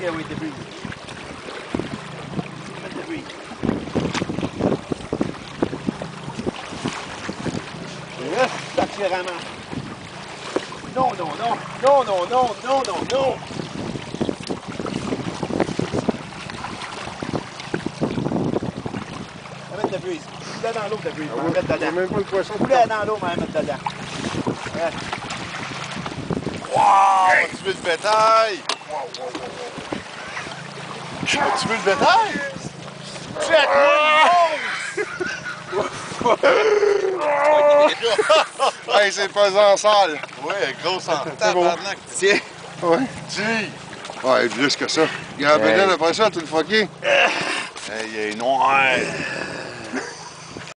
Yeah, oui, débris. Mettre débris. Yes, sacrément. Non, non, non, non, non, non, non, non, non. On va mettre le brise. Poulet dans l'eau, le brise. On va mettre dedans. même pas le poisson. Poulet dans l'eau, on va mettre dedans. Ouais. Wow! Tu veux le bétail? Tu veux le bétail? Check! Hey, c'est pesant grosse en C'est bon. tabarnak. Tiens. Ouais. Dis! Ouais, plus que ça. Il y a un Hey. après ça, tu le fucké. Hey, il est noir!